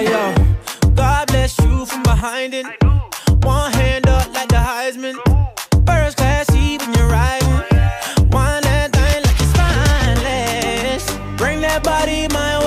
Hey yo, God bless you from behind it. One hand up like the Heisman. First class seat when you're riding. One that thing like it's spineless. Bring that body my